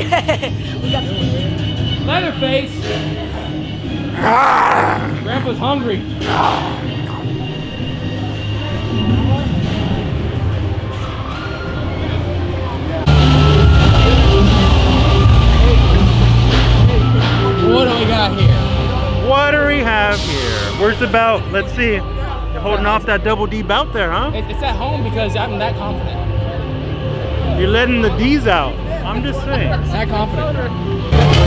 and my family. we got Leatherface. Grandpa's hungry. What do we got here? What do we have here? Where's the belt? Let's see. You're holding off that double D belt there, huh? It's at home because I'm that confident. You're letting the D's out. I'm just saying. That confident.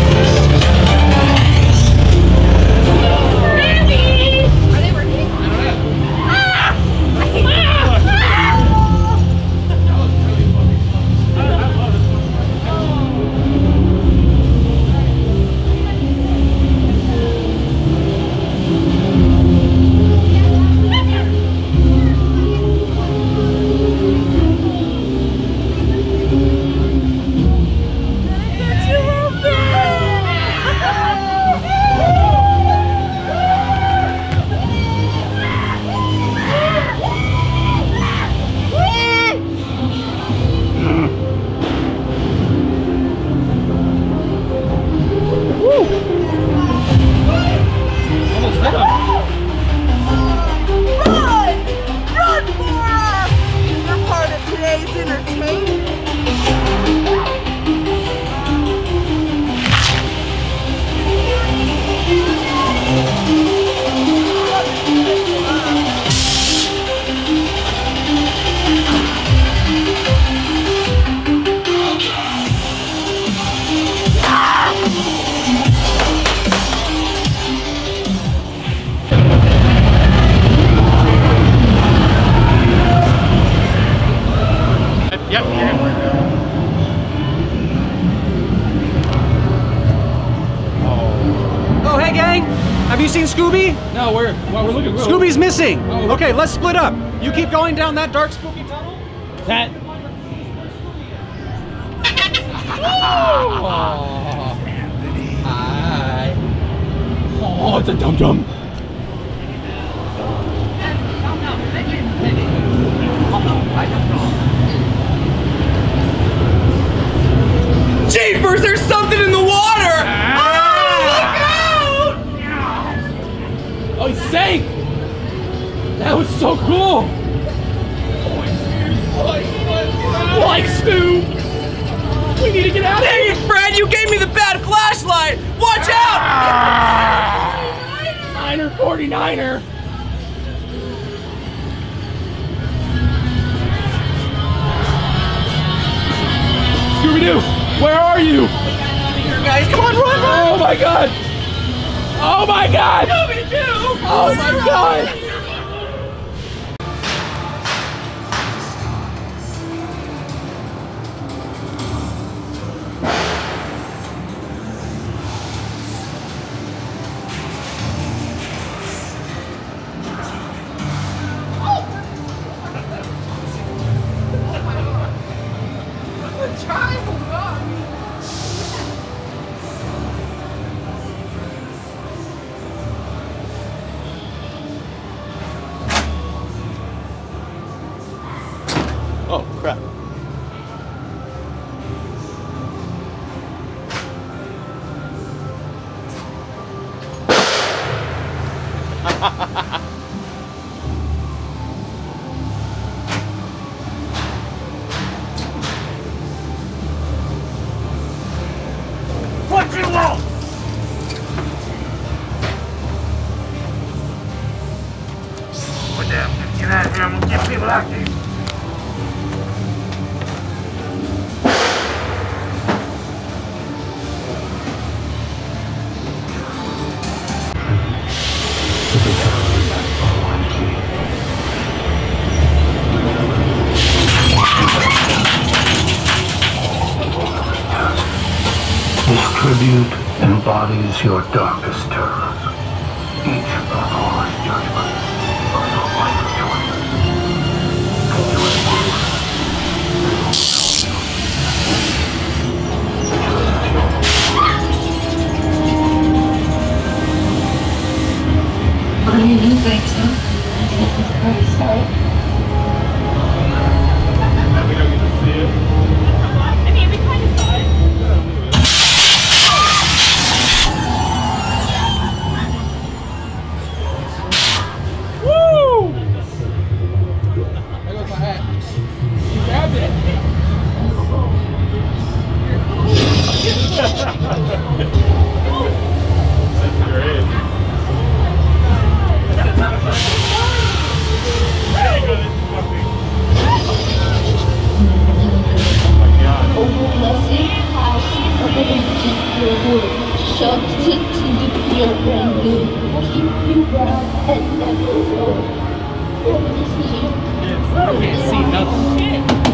Yep. Oh, hey, gang! Have you seen Scooby? No, we're well, we're looking. Real. Scooby's missing. Oh, Okay, let's split up. You keep going down that dark, spooky tunnel. That. Oh. Hi. Oh, it's a dum dum. There's something in the water! Ah. Oh, look out! Oh, he's safe! That was so cool! Like Snoop! We need to get out of here! Dang Fred, you gave me the bad flashlight! Watch out! Ah. 49er, 49er! Where are you? Guys, come on, run, run! Oh my god! Oh my god! Oh my god! Oh crap. Tribute embodies your darkest terrors. Each performs judgment on your life choices. Embrace I mean, you think so? feel brand new. Keep you bright and never low. I can't see nothing. Shit.